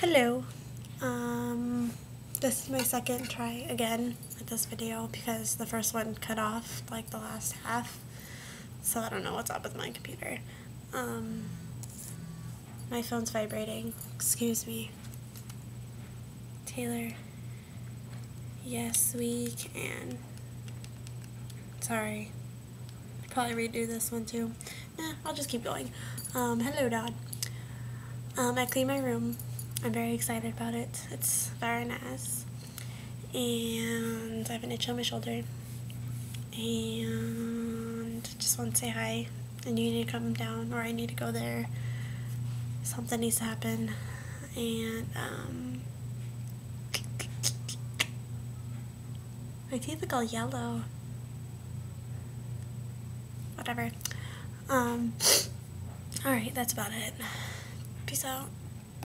Hello. Um, this is my second try again with this video because the first one cut off like the last half. So I don't know what's up with my computer. Um, my phone's vibrating. Excuse me. Taylor. Yes, we can. Sorry. I'd probably redo this one too. Nah, I'll just keep going. Um, hello, Dad. Um, I cleaned my room. I'm very excited about it. It's very nice. And I have an itch on my shoulder. And just want to say hi. And you need to come down, or I need to go there. Something needs to happen. And, um, my teeth look all yellow. Whatever. Um, alright, that's about it. Peace out.